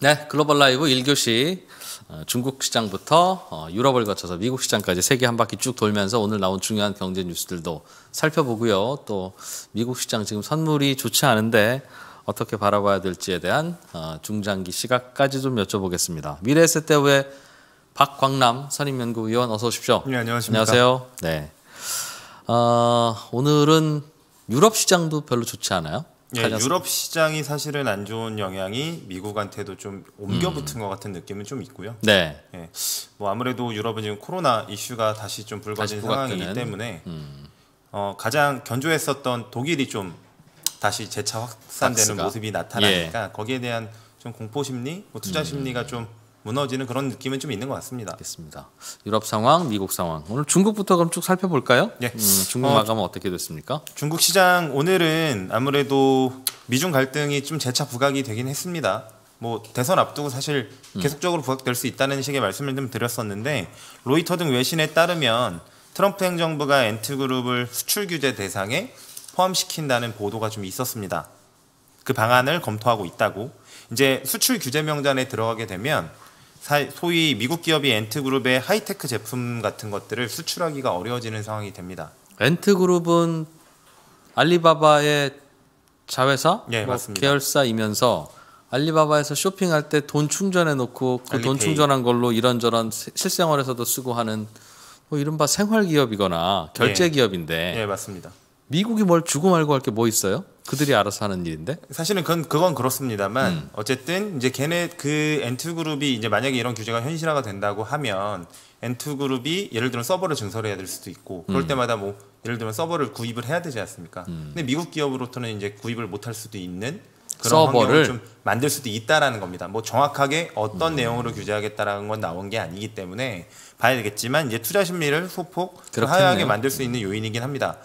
네, 글로벌 라이브 1교시 어, 중국 시장부터 어, 유럽을 거쳐서 미국 시장까지 세계 한 바퀴 쭉 돌면서 오늘 나온 중요한 경제 뉴스들도 살펴보고요. 또 미국 시장 지금 선물이 좋지 않은데 어떻게 바라봐야 될지에 대한 어, 중장기 시각까지 좀 여쭤보겠습니다. 미래에셋대우의 박광남 선임연구위원 어서 오십시오. 네, 안녕하십니까. 안녕하세요. 네. 어, 오늘은 유럽 시장도 별로 좋지 않아요? 예, 유럽 시장이 사실은 안 좋은 영향이 미국한테도 좀 옮겨 붙은 것 같은 느낌은 좀 있고요. 네. 예, 뭐 아무래도 유럽은 지금 코로나 이슈가 다시 좀 불거진 다시 상황이기. 때문에 어, 가장 견조했었던 독일이 좀 다시 재차 확산되는 박스가. 모습이 나타나니까 거기에 대한 좀 공포 심리, 뭐 투자 심리가 좀 무너지는 그런 느낌은 좀 있는 것 같습니다. 알겠습니다. 유럽 상황, 미국 상황. 오늘 중국부터 그럼 쭉 살펴볼까요? 예. 음, 중국 어, 마감은 어떻게 됐습니까? 중국 시장 오늘은 아무래도 미중 갈등이 좀 재차 부각이 되긴 했습니다. 뭐 대선 앞두고 사실 계속적으로 부각될 수 있다는 식의 말씀을 좀 드렸었는데 로이터 등 외신에 따르면 트럼프 행정부가 앤트그룹을 수출 규제 대상에 포함시킨다는 보도가 좀 있었습니다. 그 방안을 검토하고 있다고. 이제 수출 규제 명단에 들어가게 되면 사- 소위 미국 기업이 앤트그룹의 하이테크 제품 같은 것들을 수출하기가 어려워지는 상황이 됩니다. 엔트그룹은 알리바바의 자회사, 예, 뭐 맞습니다. 계열사이면서 알리바바에서 쇼핑할 때 돈 충전해 놓고 그 돈. 충전한 걸로 이런저런 시- 실생활에서도 쓰고 하는 뭐 이른바 생활 기업이거나 결제 예. 기업인데 예, 맞습니다. 미국이 뭘 주고 말고 할 게 뭐 있어요? 그들이 알아서 하는 일인데. 사실은 그건 그건 그렇습니다만 음. 어쨌든 이제 걔네 그 엔투 그룹이 이제 만약에 이런 규제가 현실화가 된다고 하면 엔투 그룹이 예를 들면 서버를 증설해야 될 수도 있고 그럴 음. 때마다 뭐 예를 들면 서버를 구입을 해야 되지 않습니까? 근데 미국 기업으로부터는 이제 구입을 못 할 수도 있는 그런 서버를? 환경을 좀 만들 수도 있다라는 겁니다. 뭐 정확하게 음. 어떤 내용으로 규제하겠다라는 건 나온 게 아니기 때문에 봐야 되겠지만 이제 투자 심리를 소폭 그렇겠네요. 하향하게 만들 수 있는 요인이긴 합니다.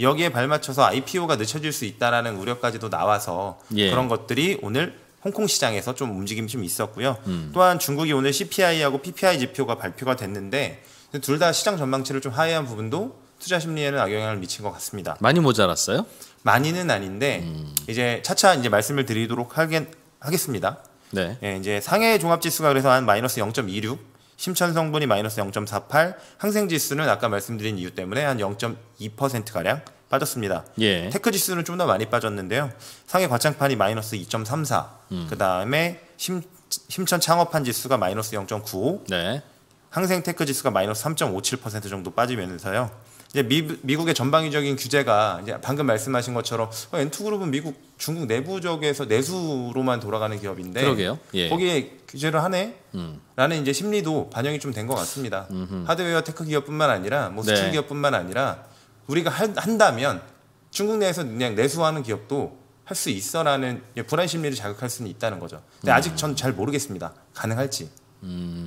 여기에 발맞춰서 IPO가 늦춰질 수 있다라는 우려까지도 나와서 예. 그런 것들이 오늘 홍콩 시장에서 좀 움직임이 좀 있었고요. 음. 또한 중국이 오늘 CPI하고 PPI 지표가 발표가 됐는데 둘 다 시장 전망치를 좀 하회한 부분도 투자 심리에는 악영향을 미친 것 같습니다. 많이 모자랐어요? 많이는 아닌데 음. 이제 차차 이제 말씀을 드리도록 하겠, 하겠습니다. 네. 예, 이제 상해 종합 지수가 그래서 한 마이너스 0.26, 심천 성분이 마이너스 0.48, 항셍 지수는 아까 말씀드린 이유 때문에 한 0.2% 가량 빠졌습니다. 예. tech 지수는 좀 더 많이 빠졌는데요. 상해 과창판이 마이너스 2.34, 음. 그 다음에 심, 심천 창업판 지수가 마이너스 0.95, 네. 항셍 tech 지수가 마이너스 3.57% 정도 빠지면서요. 이제 미, 미국의 전방위적인 규제가 이제 방금 말씀하신 것처럼 어, 앤트 그룹은 미국 중국 내부적에서 내수로만 돌아가는 기업인데 그러게요. 예. 거기에 규제를 하네. 음. 라는 이제 심리도 반영이 좀 된 것 같습니다. 하드웨어 tech 기업뿐만 아니라 뭐 수출 네. 기업뿐만 아니라 우리가 할- 한다면 중국 내에서 그냥 내수하는 기업도 할 수 있어라는 불안 심리를 자극할 수는 있다는 거죠. 근데 아직 전 잘 모르겠습니다. 가능할지.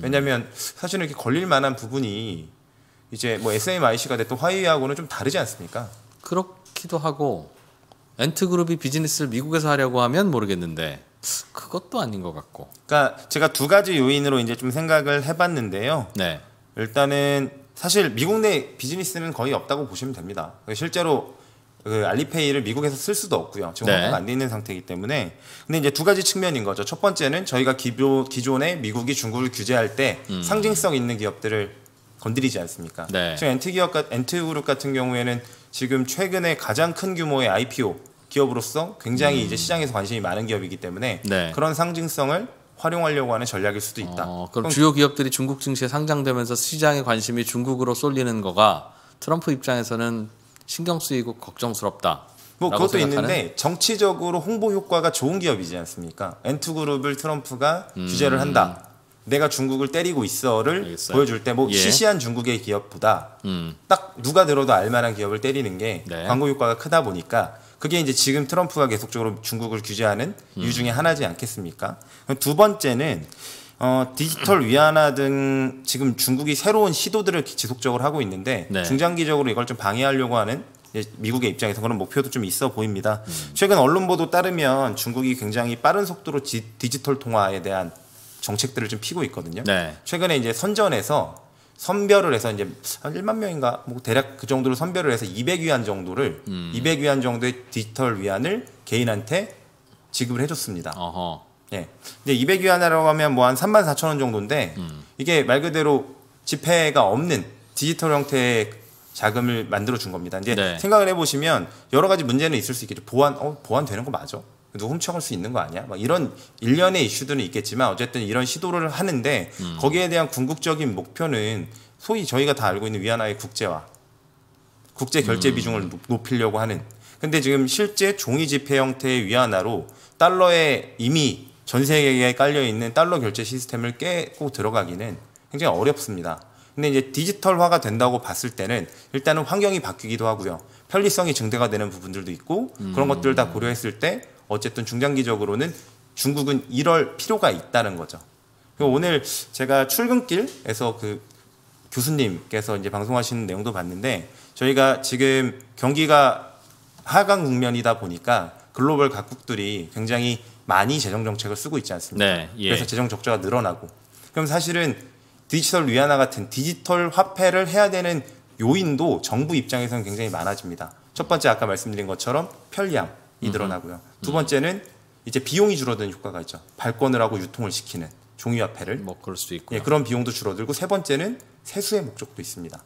왜냐하면 사실은 이렇게 걸릴 만한 부분이 이제 뭐 SMIC가 됐던 화웨이하고는 좀 다르지 않습니까? 그렇기도 하고 엔트 그룹이 비즈니스를 미국에서 하려고 하면 모르겠는데 그것도 아닌 것 같고. 그러니까 제가 두 가지 요인으로 이제 좀 생각을 해봤는데요. 네. 일단은 사실 미국 내 비즈니스는 거의 없다고 보시면 됩니다. 실제로 그 알리페이를 미국에서 쓸 수도 없고요. 지금 네. 허가가 안돼 있는 상태이기 때문에. 근데 이제 두 가지 측면인 거죠. 첫 번째는 저희가 기존 기존에 미국이 중국을 규제할 때 상징성 있는 기업들을 건드리지 않습니까? 음. 네. 지금 앤트 기업 같- 앤트 그룹 같은 경우에는 지금 최근에 가장 큰 규모의 IPO 기업으로서 굉장히 이제 시장에서 관심이 많은 기업이기 때문에 음. 네. 그런 상징성을 활용하려고 하는 전략일 수도 있다. 어, 그럼 주요 기업들이 중국 증시에 상장되면서 시장의 관심이 중국으로 쏠리는 거가 트럼프 입장에서는 신경 쓰이고 걱정스럽다. 뭐 그것도 생각하는? 있는데 정치적으로 홍보 효과가 좋은 기업이지 않습니까? 엔투 그룹을 트럼프가 음. 규제를 한다. 내가 중국을 때리고 있어를 알겠어요. 보여줄 때뭐 예. 시시한 중국의 기업보다 음. 딱 누가 들어도 알만한 기업을 때리는 게 네. 광고 효과가 크다 보니까 그게 이제 지금 트럼프가 계속적으로 중국을 규제하는 음. 이유 중에 하나지 않겠습니까? 두 번째는 어, 디지털 위안화 등 지금 중국이 새로운 시도들을 지속적으로 하고 있는데 네. 중장기적으로 이걸 좀 방해하려고 하는 미국의 입장에서 그런 목표도 좀 있어 보입니다. 최근 언론 보도 따르면 중국이 굉장히 빠른 속도로 지- 디지털 통화에 대한 정책들을 좀 피고 있거든요. 네. 최근에 이제 선전에서 선별을 해서 이제 한 1만 명인가 뭐 대략 그 정도로 선별을 해서 200위안 정도를 음. 200위안 정도의 디지털 위안을 개인한테 지급을 해줬습니다. 어허. 예. 이제 200위안화라고 하면 뭐 한 3만 4천 원 정도인데 이게 말 그대로 지폐가 없는 디지털 형태의 자금을 만들어 준 겁니다. 이제 네. 생각을 해보시면 여러 가지 문제는 있을 수 있겠죠. 보안, 어, 보안 되는 거 맞아? 누구 훔쳐갈 수 있는 거 아니야? 막 이런 일련의 이슈들은 있겠지만 어쨌든 이런 시도를 하는데 거기에 대한 궁극적인 목표는 소위 저희가 다 알고 있는 위안화의 국제화, 국제 결제 비중을 높- 높이려고 하는. 근데 지금 실제 종이 지폐 형태의 위안화로 달러에 이미 전 세계에 깔려 있는 달러 결제 시스템을 깨고 들어가기는 굉장히 어렵습니다. 근데 이제 디지털화가 된다고 봤을 때는 일단은 환경이 바뀌기도 하고요. 편리성이 증대가 되는 부분들도 있고 그런 것들을 다 고려했을 때 어쨌든 중장기적으로는 중국은 이럴 필요가 있다는 거죠. 오늘 제가 출근길에서 그 교수님께서 이제 방송하시는 내용도 봤는데 저희가 지금 경기가 하강 국면이다 보니까 글로벌 각국들이 굉장히 많이 재정 정책을 쓰고 있지 않습니까? 네, 예. 그래서 재정 적자가 늘어나고 그럼 사실은 디지털 위안화 같은 디지털 화폐를 해야 되는 요인도 정부 입장에서는 굉장히 많아집니다. 첫 번째 아까 말씀드린 것처럼 편리함이 늘어나고요. 두 번째는 이제 비용이 줄어드는 효과가 있죠. 발권을 하고 유통을 시키는 종이 화폐를 뭐 그럴 수도 있고요. 예, 그런 비용도 줄어들고 세 번째는 세수의 목적도 있습니다.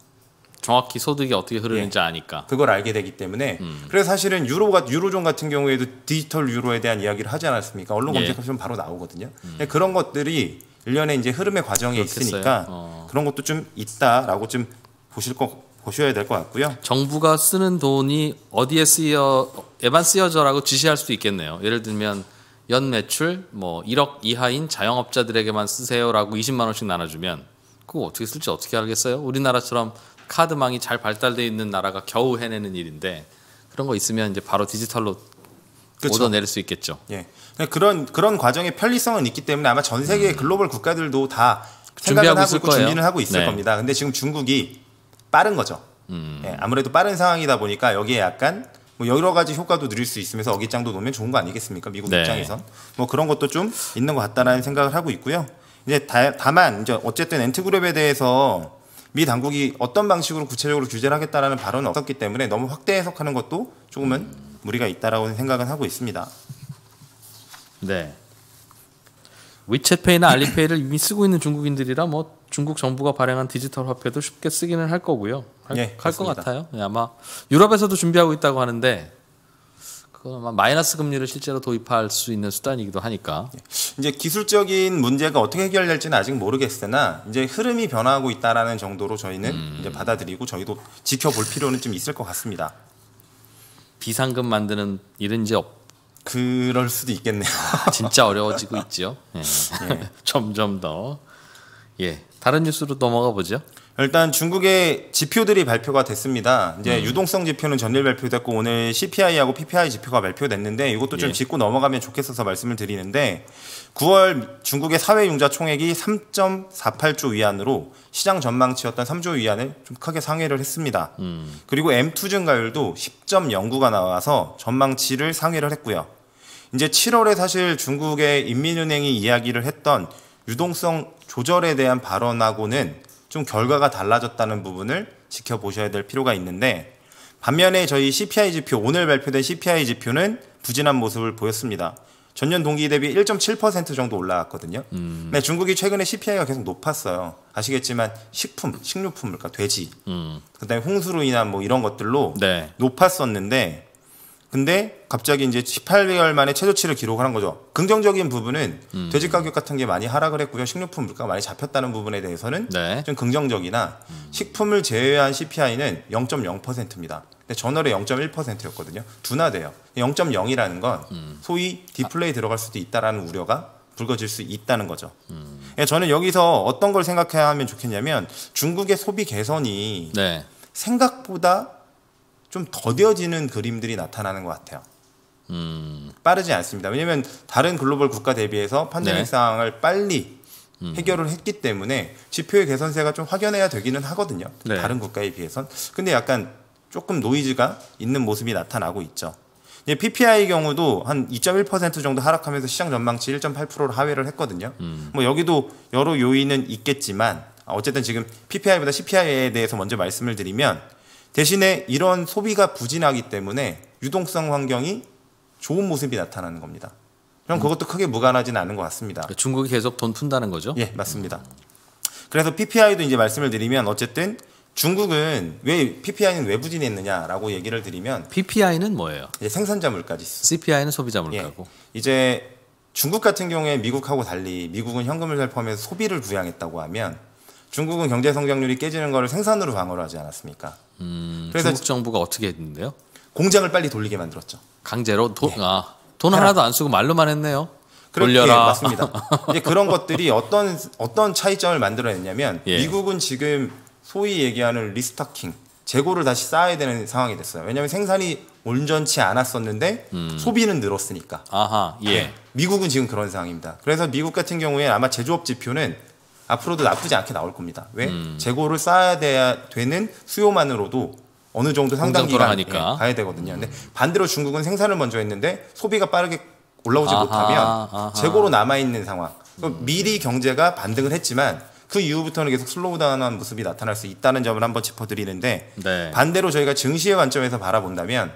정확히 소득이 어떻게 흐르는지 아니까. 그걸 알게 되기 때문에 음. 그래서 사실은 유로가 유로존 같은 경우에도 디지털 유로에 대한 이야기를 하지 않았습니까? 언론 예. 검색하시면 바로 나오거든요. 예, 그런 것들이 일련의 이제 흐름의 과정에 그렇겠어요. 있으니까 어. 그런 것도 좀 있다라고 좀 보실 거 보셔야 될 것 같고요. 정부가 쓰는 돈이 어디에 쓰여 에만 쓰여져라고 지시할 수도 있겠네요. 예를 들면 연 매출 뭐 1억 이하인 자영업자들에게만 쓰세요라고 20만 원씩 나눠주면 그거 어떻게 쓸지 어떻게 알겠어요? 우리나라처럼 카드망이 잘 발달돼 있는 나라가 겨우 해내는 일인데 그런 거 있으면 이제 바로 디지털로 그쵸. 오더 내릴 수 있겠죠. 예. 그런 그런 과정의 편리성은 있기 때문에 아마 전 세계 의 글로벌 국가들도 다 생각은 하고 있고 거예요. 준비는 하고 있을 네. 겁니다. 근데 지금 중국이 빠른 거죠. 예, 아무래도 빠른 상황이다 보니까 여기에 약간 뭐 여러 가지 효과도 누릴 수 있으면서 어깃장도 놓으면 좋은 거 아니겠습니까? 미국 네. 입장에선 뭐 그런 것도 좀 있는 것 같다라는 생각을 하고 있고요. 이제 다, 다만 이제 어쨌든 엔트그룹에 대해서 미 당국이 어떤 방식으로 구체적으로 규제를 하겠다라는 발언은 없었기 때문에 너무 확대 해석하는 것도 조금은 무리가 있다라고 생각은 하고 있습니다. 네. 위챗페이나 알리페이를 이미 쓰고 있는 중국인들이라 뭐 중국 정부가 발행한 디지털 화폐도 쉽게 쓰기는 할 거고요. 할, 예. 같아요. 예, 아마 유럽에서도 준비하고 있다고 하는데 그거 아마 마이너스 금리를 실제로 도입할 수 있는 수단이기도 하니까. 이제 기술적인 문제가 어떻게 해결될지는 아직 모르겠으나 이제 흐름이 변화하고 있다라는 정도로 저희는 음. 이제 받아들이고 저희도 지켜볼 필요는 좀 있을 것 같습니다. 비상금 만드는 일은 이제 없- 그럴 수도 있겠네요. 진짜 어려워지고 있죠. 예. 점점 더. 예. 다른 뉴스로 넘어가 보죠. 일단 중국의 지표들이 발표가 됐습니다. 이제 유동성 지표는 전일 발표됐고 오늘 CPI하고 PPI 지표가 발표됐는데 이것도 좀 예. 짚고 넘어가면 좋겠어서 말씀을 드리는데 9월 중국의 사회 융자 총액이 3.48조 위안으로 시장 전망치였던 3조 위안을 좀 크게 상회를 했습니다. 그리고 M2 증가율도 10.09가 나와서 전망치를 상회를 했고요. 이제 7월에 사실 중국의 인민은행이 이야기를 했던 유동성 조절에 대한 발언하고는 좀 결과가 달라졌다는 부분을 지켜보셔야 될 필요가 있는데 반면에 저희 CPI 지표 오늘 발표된 CPI 지표는 부진한 모습을 보였습니다. 전년 동기 대비 1.7% 정도 올라갔거든요. 근데 중국이 최근에 CPI가 계속 높았어요. 아시겠지만 식품, 식료품, 그러니까 돼지, 음. 그다음에 홍수로 인한 뭐 이런 것들로 네. 높았었는데 근데 갑자기 이제 18개월 만에 최저치를 기록한 거죠. 긍정적인 부분은 음. 돼지 가격 같은 게 많이 하락을 했고요. 식료품 물가가 많이 잡혔다는 부분에 대해서는 네. 좀 긍정적이나 식품을 제외한 CPI는 0.0%입니다. 근데 전월에 0.1%였거든요. 둔화돼요. 0.0이라는 건 음. 소위 디플레이 들어갈 수도 있다라는 우려가 불거질 수 있다는 거죠. 음. 예, 저는 여기서 어떤 걸 생각해야 하면 좋겠냐면 중국의 소비 개선이 네. 생각보다 좀 더뎌지는 그림들이 나타나는 것 같아요. 음. 빠르지 않습니다. 왜냐하면 다른 글로벌 국가 대비해서 팬데믹 네. 상황을 빨리 해결을 했기 때문에 지표의 개선세가 좀 확연해야 되기는 하거든요. 네. 다른 국가에 비해선. 근데 약간 조금 노이즈가 있는 모습이 나타나고 있죠. PPI 경우도 한 2.1% 정도 하락하면서 시장 전망치 1.8%로 하회를 했거든요. 뭐 여기도 여러 요인은 있겠지만 어쨌든 지금 PPI보다 CPI에 대해서 먼저 말씀을 드리면 대신에 이런 소비가 부진하기 때문에 유동성 환경이 좋은 모습이 나타나는 겁니다. 전 그것도 크게 무관하지는 않은 것 같습니다. 중국이 계속 돈 푼다는 거죠? 예, 맞습니다. 그래서 PPI도 이제 말씀을 드리면 어쨌든 중국은 왜 PPI는 왜 부진했느냐라고 얘기를 드리면 PPI는 뭐예요? 이제 생산자 물가 지수. CPI는 소비자 예. 물가고. 이제 중국 같은 경우에 미국하고 달리 미국은 현금을 살포하면서 소비를 부양했다고 하면 중국은 경제 성장률이 깨지는 거를 생산으로 방어를 하지 않았습니까? 음, 그래서 중국 정부가 어떻게 했는데요? 공장을 빨리 돌리게 만들었죠. 강제로 돈, 예. 아, 돈 하나도 안 쓰고 말로만 했네요. 그렇게 돌려라. 맞습니다. 이제 그런 것들이 어떤 어떤 차이점을 만들어냈냐면 예. 미국은 지금 소위 얘기하는 리스타킹 재고를 다시 쌓아야 되는 상황이 됐어요. 왜냐하면 생산이 온전치 않았었는데 소비는 늘었으니까. 아하, 예. 네. 미국은 지금 그런 상황입니다. 그래서 미국 같은 경우에 아마 제조업 지표는 앞으로도 나쁘지 않게 나올 겁니다. 왜? 음. 재고를 쌓아야 돼야 되는 수요만으로도 어느 정도 상당 기간. 예, 가야 되거든요. 근데 반대로 중국은 생산을 먼저 했는데 소비가 빠르게 올라오지 아하, 못하면 아하. 재고로 남아 있는 상황. 그럼 미리 경제가 반등을 했지만 그 이후부터는 계속 슬로우다운한 모습이 나타날 수 있다는 점을 한번 짚어드리는데 네. 반대로 저희가 증시의 관점에서 바라본다면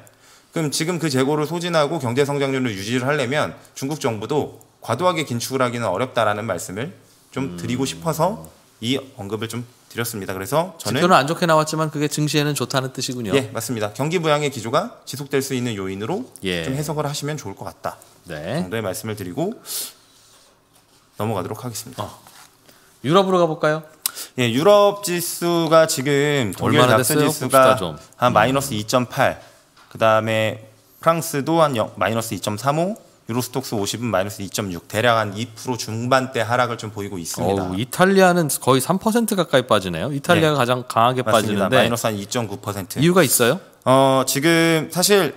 그럼 지금 그 재고를 소진하고 경제 성장률을 유지를 하려면 중국 정부도 과도하게 긴축을 하기는 어렵다라는 말씀을 좀 드리고 싶어서 이 언급을 좀 드렸습니다. 그래서 저는 지표는 안 좋게 나왔지만 그게 증시에는 좋다는 뜻이군요. 예 맞습니다. 경기 부양의 기조가 지속될 수 있는 요인으로 예. 좀 해석을 하시면 좋을 것 같다 네. 정도의 말씀을 드리고 넘어가도록 하겠습니다. 유럽으로 가볼까요? 예, 유럽 지수가 지금 독일 닥스 됐어요? 지수가. 한 마이너스 2.8. 그 다음에 프랑스도 한 영- 마이너스 2.35. 유로스톡스 50은 마이너스 2.6. 대략 한 2% 중반대 하락을 좀 보이고 있습니다. 어우, 이탈리아는 거의 3% 가까이 빠지네요. 이탈리아가 가장 강하게 네. 맞습니다. 빠지는데 마이너스 한 2.9%. 이유가 있어요? 어, 지금 사실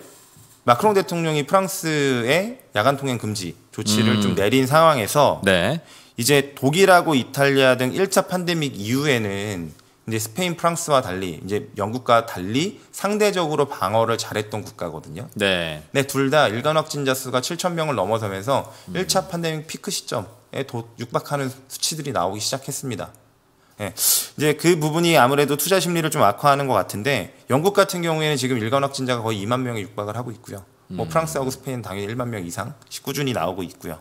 마크롱 대통령이 프랑스의 야간 통행 금지 조치를 음. 좀 내린 상황에서 네. 이제 독일하고 이탈리아 등 1차 팬데믹 이후에는 이제 스페인, 프랑스와 달리 이제 영국과 달리 상대적으로 방어를 잘했던 국가거든요. 네. 네, 둘 다 일간 확진자 수가 7천 명을 넘어서면서 1차 팬데믹 피크 시점에 도, 육박하는 수치들이 나오기 시작했습니다. 예, 이제 그 부분이 아무래도 투자 심리를 좀 악화하는 것 같은데 영국 같은 경우에는 지금 일간 확진자가 거의 2만 명에 육박을 하고 있고요. 뭐 프랑스하고 스페인은 당연히 1만 명 이상 꾸준히 나오고 있고요.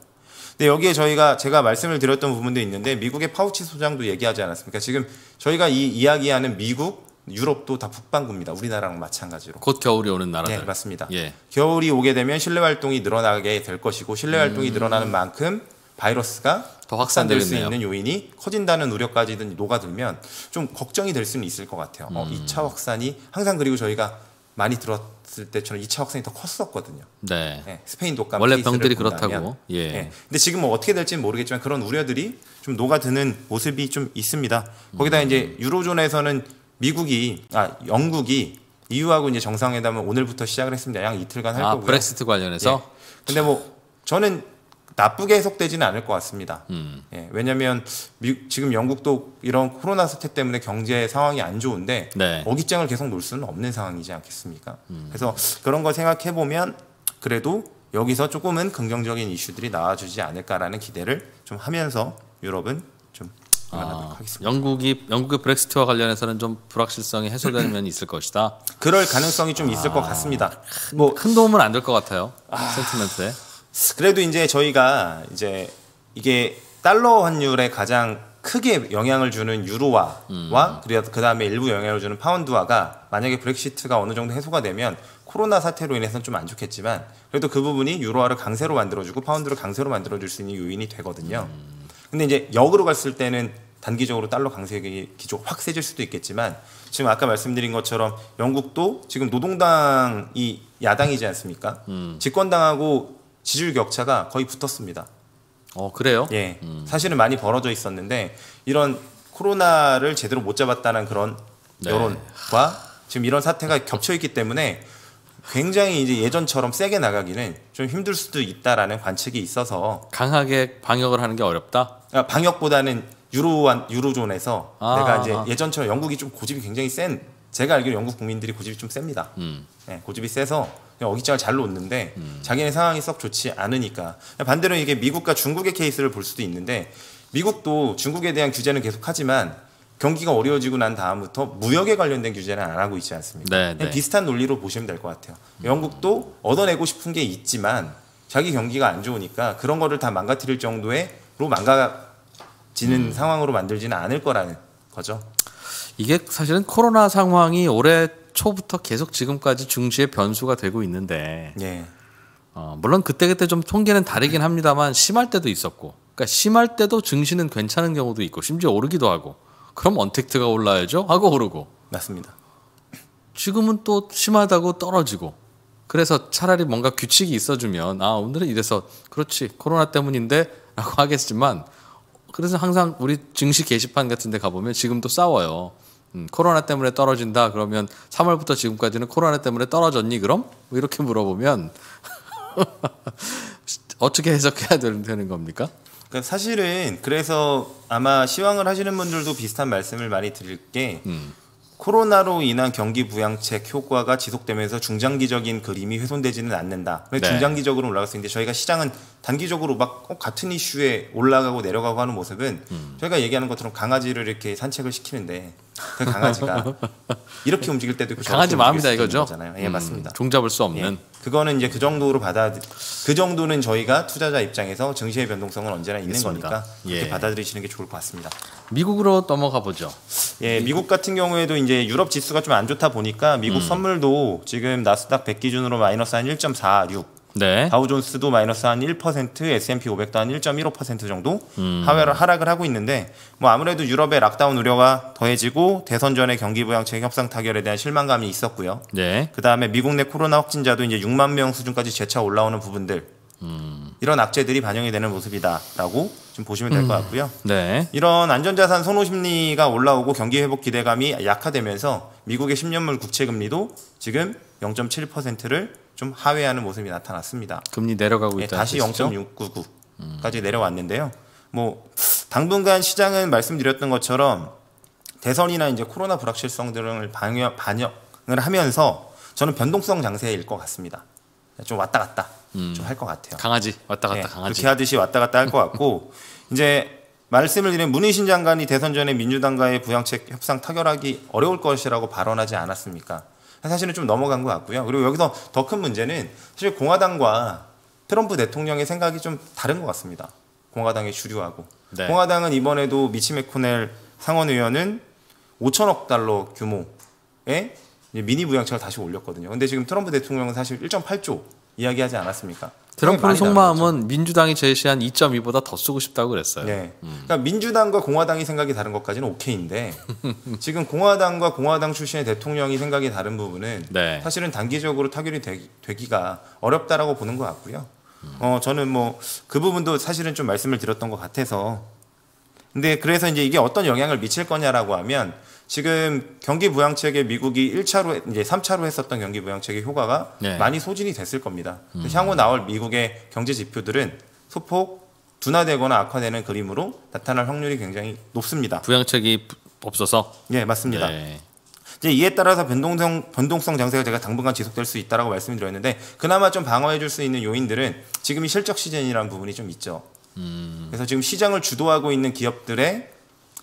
근데 여기에 저희가 제가 말씀을 드렸던 부분도 있는데 미국의 파우치 소장도 얘기하지 않았습니까? 지금 저희가 이 이야기하는 미국, 유럽도 다 북반구입니다. 우리나라랑 마찬가지로. 곧 겨울이 오는 나라들. 네, 맞습니다. 예. 겨울이 오게 되면 실내 활동이 늘어나게 될 것이고 실내 활동이 늘어나는 만큼 바이러스가 음. 더 확산될 수 확산되겠네요. 있는 요인이 커진다는 우려까지는 녹아들면 좀 걱정이 될 수는 있을 것 같아요. 어, 음. 2차 확산이 항상 그리고 저희가 많이 들었 을 때처럼 2차 확산이 더 컸었거든요. 네. 예, 스페인 독감 원래 병들이 본다면. 그렇다고. 예. 근데 지금 뭐 어떻게 될지는 모르겠지만 그런 우려들이 좀 녹아드는 모습이 좀 있습니다. 거기다 음. 이제 유로존에서는 미국이 아 영국이 EU하고 이제 정상회담을 오늘부터 시작을 했습니다. 양 이틀간 할 아, 거고요. 브렉시트 관련해서 근데 뭐 저는 나쁘게 해석되지는 않을 것 같습니다. 음. 예, 왜냐하면 미- 지금 영국도 이런 코로나 사태 때문에 경제 상황이 안 좋은데 네. 어깃장을 계속 놓을 수는 없는 상황이지 않겠습니까? 음. 그래서 그런 걸 생각해 보면 그래도 여기서 조금은 긍정적인 이슈들이 나와주지 않을까라는 기대를 좀 하면서 유럽은 좀 아, 하겠습니다. 영국이 영국의 브렉시트와 관련해서는 좀 불확실성이 해소되는 면이 있을 것이다. 그럴 가능성이 좀 있을 것 같습니다. 뭐 큰 도움은 안 될 것 같아요. 센티멘트에. 그래도 이제 저희가 이제 이게 달러 환율에 가장 크게 영향을 주는 유로화와 그리고 그 다음에 일부 영향을 주는 파운드화가 만약에 브렉시트가 어느 정도 해소가 되면 코로나 사태로 인해서는 좀 안 좋겠지만 그래도 그 부분이 유로화를 강세로 만들어주고 파운드를 강세로 만들어줄 수 있는 요인이 되거든요. 근데 이제 역으로 갔을 때는 단기적으로 달러 강세 기조가 확 세질 수도 있겠지만 지금 아까 말씀드린 것처럼 영국도 지금 노동당이 야당이지 않습니까? 집권당하고 지지율 격차가 거의 붙었습니다. 어 그래요? 예, 사실은 많이 벌어져 있었는데 이런 코로나를 제대로 못 잡았다는 그런 네. 여론과 지금 이런 사태가 겹쳐 있기 때문에 굉장히 이제 예전처럼 세게 나가기는 좀 힘들 수도 있다라는 관측이 있어서 강하게 방역을 하는 게 어렵다. 아, 방역보다는 유로한 유로존에서 아, 내가 이제 아. 예전처럼 영국이 좀 고집이 굉장히 센 제가 알기로 영국 국민들이 고집이 좀 셉니다. 음. 예, 고집이 세서 어깃장을 잘 놓는데 자기네 상황이 썩 좋지 않으니까 반대로 이게 미국과 중국의 케이스를 볼 수도 있는데 미국도 중국에 대한 규제는 계속하지만 경기가 어려워지고 난 다음부터 무역에 관련된 규제는 안 하고 있지 않습니까? 네, 네. 비슷한 논리로 보시면 될 것 같아요. 영국도 얻어내고 싶은 게 있지만 자기 경기가 안 좋으니까 그런 거를 다 망가뜨릴 정도의로 망가지는 음. 상황으로 만들지는 않을 거라는 거죠. 이게 사실은 코로나 상황이 올해 초부터 계속 지금까지 중시의 변수가 되고 있는데 예. 어, 물론 그때그때 좀 통계는 다르긴 합니다만 심할 때도 있었고 그러니까 심할 때도 증시는 괜찮은 경우도 있고 심지어 오르기도 하고 그럼 언택트가 올라야죠 하고 오르고 맞습니다. 지금은 또 심하다고 떨어지고 그래서 차라리 뭔가 규칙이 있어주면 아 오늘은 이래서 그렇지 코로나 때문인데 라고 하겠지만 그래서 항상 우리 증시 게시판 같은 데 가보면 지금도 싸워요 음, 코로나 때문에 떨어진다 그러면 3월부터 지금까지는 코로나 때문에 떨어졌니 그럼? 뭐 이렇게 물어보면 어떻게 해석해야 되는 되는 겁니까? 그러니까 사실은 그래서 아마 시황을 하시는 분들도 비슷한 말씀을 많이 드릴 게 음. 코로나로 인한 경기 부양책 효과가 지속되면서 중장기적인 그림이 훼손되지는 않는다. 네. 중장기적으로 올라갈 수 있는데 저희가 시장은 단기적으로 막꼭 같은 이슈에 올라가고 내려가고 하는 모습은 음. 저희가 얘기하는 것처럼 강아지를 이렇게 산책을 시키는데 그 강아지가 이렇게 움직일 때도 있고 강아지 마음이다 이거죠? 예, 음, 맞습니다. 종잡을 수 예. 없는 그거는 이제 그 정도로 받아 그 정도는 저희가 투자자 입장에서 증시의 변동성은 언제나 있는 알겠습니다. 거니까 그렇게 예. 받아들이시는 게 좋을 것 같습니다. 미국으로 넘어가 보죠. 예, 미국 같은 경우에도 이제 유럽 지수가 좀 안 좋다 보니까 미국 음. 선물도 지금 나스닥 100 기준으로 마이너스 한 1.46, 네. 다우존스도 마이너스 한 1%, S&P 500도 한 1.15% 정도 음. 하회를 하락을 하고 있는데 뭐 아무래도 유럽의 락다운 우려가 더해지고 대선 전에 경기 부양책 협상 타결에 대한 실망감이 있었고요. 네. 그 다음에 미국 내 코로나 확진자도 이제 6만 명 수준까지 재차 올라오는 부분들 이런 악재들이 반영이 되는 모습이다라고 좀 보시면 될것 같고요. 네. 이런 안전자산 선호 심리가 올라오고 경기 회복 기대감이 약화되면서 미국의 10년물 국채 금리도 지금 0.7%를 좀 하회하는 모습이 나타났습니다. 금리 내려가고 예, 있다. 다시 0.699까지 내려왔는데요. 뭐 당분간 시장은 말씀드렸던 것처럼 대선이나 이제 코로나 불확실성 등을 반영, 반영을 하면서 저는 변동성 장세일 것 같습니다. 좀 왔다 갔다 좀할 것 같아요. 강아지 왔다 갔다 예, 강아지. 그렇게 하듯이 왔다 갔다 할 것 같고 이제 말씀을 드린 문희신 장관이 대선 전에 민주당과의 부양책 협상 타결하기 어려울 것이라고 발언하지 않았습니까? 사실은 좀 넘어간 것 같고요. 그리고 여기서 더 큰 문제는 사실 공화당과 트럼프 대통령의 생각이 좀 다른 것 같습니다. 공화당의 주류하고 네. 공화당은 이번에도 미치 메코넬 상원 의원은 5천억 달러 규모의 미니 부양책을 다시 올렸거든요. 근데 지금 트럼프 대통령은 사실 1.8조 이야기하지 않았습니까? 트럼프는. 속마음은 민주당이 제시한 2.2보다 더 쓰고 싶다고 그랬어요. 네. 그러니까 민주당과 공화당이 생각이 다른 것까지는 오케이인데 지금 공화당과 공화당 출신의 대통령이 생각이 다른 부분은 네. 사실은 단기적으로 타결이 되, 되기가 어렵다라고 보는 것 같고요. 어 저는 뭐 그 부분도 사실은 좀 말씀을 드렸던 것 같아서 근데 그래서 이제 이게 어떤 영향을 미칠 거냐라고 하면 지금 경기 부양책에 미국이 1차로 이제 3차로 했었던 경기 부양책의 효과가 네. 많이 소진이 됐을 겁니다. 그래서 향후 나올 미국의 경제 지표들은 소폭 둔화되거나 악화되는 그림으로 나타날 확률이 굉장히 높습니다. 부양책이 없어서. 예, 맞습니다. 네. 이제 이에 따라서 변동성 변동성 장세가 제가 당분간 지속될 수 있다라고 말씀드렸는데 그나마 좀 방어해 줄 수 있는 요인들은 지금이 실적 시즌이라는 부분이 좀 있죠. 음. 그래서 지금 시장을 주도하고 있는 기업들의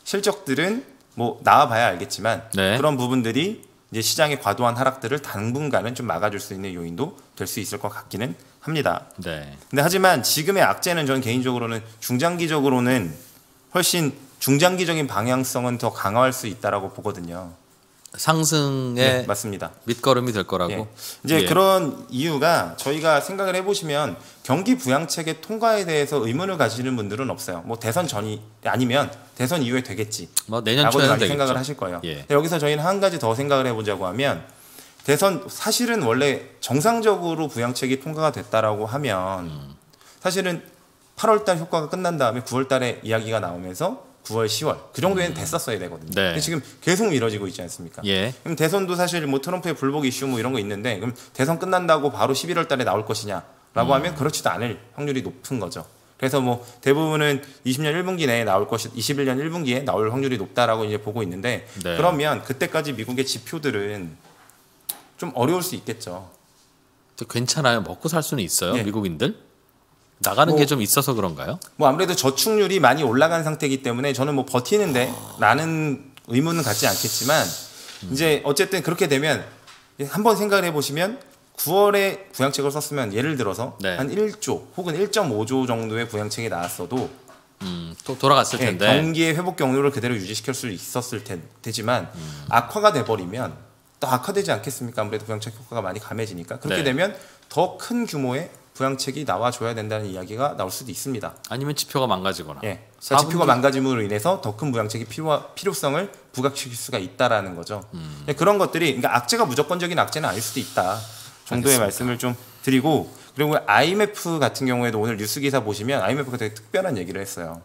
실적들은 뭐 나와봐야 알겠지만 네. 그런 부분들이 이제 시장의 과도한 하락들을 당분간은 좀 막아줄 수 있는 요인도 될 수 있을 것 같기는 합니다. 네. 근데 하지만 지금의 악재는 저는 개인적으로는 중장기적으로는 훨씬 중장기적인 방향성은 더 강화할 수 있다라고 보거든요. 상승의 네, 맞습니다. 밑거름이 될 거라고. 예. 이제 예. 그런 이유가 저희가 생각을 해보시면 경기 부양책의 통과에 대해서 의문을 가지는 분들은 없어요. 뭐 대선 전이 아니면 대선 이후에 되겠지. 뭐 내년 되겠죠. 생각을 하실 거예요. 예. 여기서 저희는 한 가지 더 생각을 해보자고 하면 대선 사실은 원래 정상적으로 부양책이 통과가 됐다라고 하면 음. 사실은 8월달 효과가 끝난 다음에 9월달에 이야기가 나오면서 9월, 10월 그 정도에는 됐었어야 되거든요. 음. 네. 근데 지금 계속 미뤄지고 있지 않습니까? 예. 그럼 대선도 사실 뭐 트럼프의 불복 이슈 뭐 이런 거 있는데 그럼 대선 끝난다고 바로 11월 달에 나올 것이냐라고 음. 하면 그렇지도 않을 확률이 높은 거죠. 그래서 뭐 대부분은 20년 1분기 내에 나올 것이 21년 1분기에 나올 확률이 높다라고 이제 보고 있는데 네. 그러면 그때까지 미국의 지표들은 좀 어려울 수 있겠죠. 또 괜찮아요. 먹고 살 수는 있어요. 예. 미국인들 나가는 뭐- 게좀 있어서 그런가요? 뭐 아무래도 저축률이 많이 올라간 상태이기 때문에 저는 뭐 버티는데 라는 의문은 갖지 않겠지만 이제 어쨌든 그렇게 되면 한번 생각을 해보시면 9월에 부양책을 썼으면 예를 들어서 네. 한 1조 혹은 1.5조 정도의 부양책이 나왔어도 음, 또 돌아갔을 예, 텐데. 경기의 회복 경로를 그대로 유지시킬 수 있었을 테, 테지만 악화가 돼버리면 또 악화되지 않겠습니까? 아무래도 부양책 효과가 많이 감해지니까 그렇게 네. 되면 더 큰 규모의 부양책이 나와줘야 된다는 이야기가 나올 수도 있습니다. 아니면 지표가 망가지거나. 예, 사분기- 지표가 망가짐으로 인해서 더 큰 부양책이 필요 필요성을 부각시킬 수가 있다라는 거죠. 음. 예, 그런 것들이 그러니까 악재가 무조건적인 악재는 아닐 수도 있다 정도의 알겠습니다. 말씀을 좀 드리고 그리고 IMF 같은 경우에도 오늘 뉴스 기사 보시면 IMF가 되게 특별한 얘기를 했어요.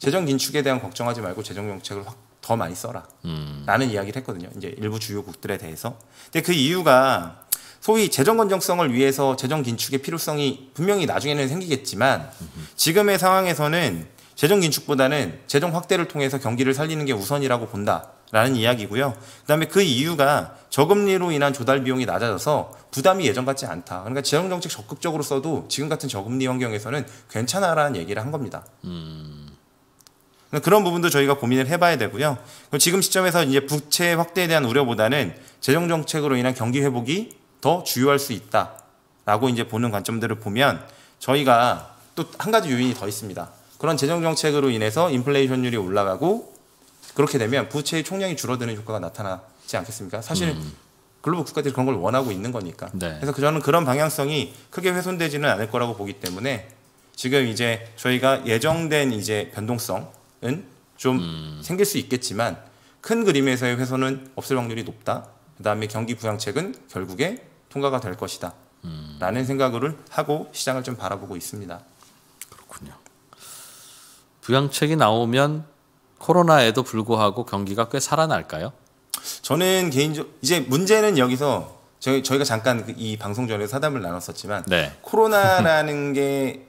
재정 긴축에 대한 걱정하지 말고 재정 정책을 확 더 많이 써라. 음. 라는 이야기를 했거든요. 이제 일부 주요국들에 대해서. 근데 그 이유가 소위 재정 건정성을 위해서 재정 긴축의 필요성이 분명히 나중에는 생기겠지만 지금의 상황에서는 재정 긴축보다는 재정 확대를 통해서 경기를 살리는 게 우선이라고 본다라는 이야기고요. 그다음에 그 이유가 저금리로 인한 조달 비용이 낮아져서 부담이 예전 같지 않다. 그러니까 재정 정책 적극적으로 써도 지금 같은 저금리 환경에서는 괜찮아라는 얘기를 한 겁니다. 그런 부분도 저희가 고민을 해봐야 되고요. 지금 시점에서 이제 부채 확대에 대한 우려보다는 재정 정책으로 인한 경기 회복이 더 주요할 수 있다라고 이제 보는 관점들을 보면 저희가 또 한 가지 요인이 더 있습니다. 그런 재정 정책으로 인해서 인플레이션율이 올라가고 그렇게 되면 부채의 총량이 줄어드는 효과가 나타나지 않겠습니까? 사실 글로벌 국가들이 그런 걸 원하고 있는 거니까. 네. 그래서 저는 그런 방향성이 크게 훼손되지는 않을 거라고 보기 때문에 지금 이제 저희가 예정된 이제 변동성은 좀 생길 수 있겠지만 큰 그림에서의 훼손은 없을 확률이 높다. 그 다음에 경기 부양책은 결국에 통과가 될 것이다. 라는 생각을 하고 시장을 좀 바라보고 있습니다. 그렇군요. 부양책이 나오면 코로나에도 불구하고 경기가 꽤 살아날까요? 저는 개인적 이제 문제는 여기서 저희 저희가 잠깐 그이 방송 전에 사담을 나눴었지만 네. 코로나라는 게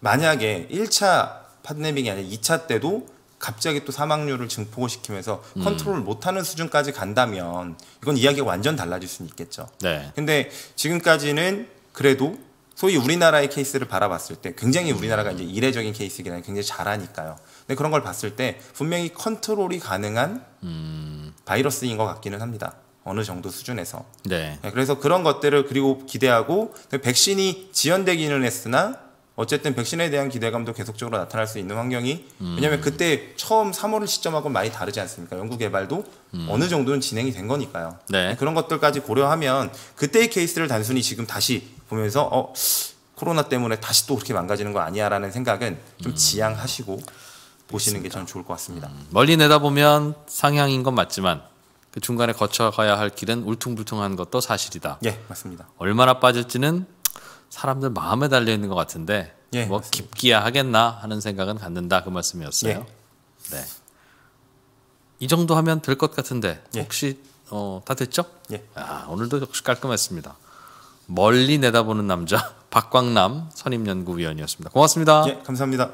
만약에 1차 팬데믹이 아니라 2차 때도 갑자기 또 사망률을 증폭을 시키면서 컨트롤을 못하는 수준까지 간다면 이건 이야기가 완전 달라질 수는 있겠죠. 네. 근데 지금까지는 그래도 소위 우리나라의 케이스를 바라봤을 때 굉장히 우리나라가 이제 이례적인 케이스이긴 한데 굉장히 잘하니까요. 근데 그런 걸 봤을 때 분명히 컨트롤이 가능한 바이러스인 것 같기는 합니다. 어느 정도 수준에서. 네. 네, 그래서 그런 것들을 그리고 기대하고 백신이 지연되기는 했으나 어쨌든 백신에 대한 기대감도 계속적으로 나타날 수 있는 환경이 왜냐하면 그때 처음 3월을 시점하고 많이 다르지 않습니까? 연구 개발도 어느 정도는 진행이 된 거니까요. 네. 그런 것들까지 고려하면 그때의 케이스를 단순히 지금 다시 보면서 어 코로나 때문에 다시 또 그렇게 망가지는 거 아니야라는 생각은 좀 지양하시고 보시는 게 저는 좋을 것 같습니다. 멀리 내다보면 상향인 건 맞지만 그 중간에 거쳐가야 할 길은 울퉁불퉁한 것도 사실이다. 예, 맞습니다. 얼마나 빠질지는 사람들 마음에 달려 있는 것 같은데 예, 뭐 맞습니다. 깊기야 하겠나 하는 생각은 갖는다 그 말씀이었어요. 예. 네. 이 정도 하면 될 것 같은데 예. 혹시 어, 다 됐죠? 예. 아, 오늘도 역시 깔끔했습니다. 멀리 내다보는 남자 박광남 선임연구위원이었습니다. 고맙습니다. 예, 감사합니다.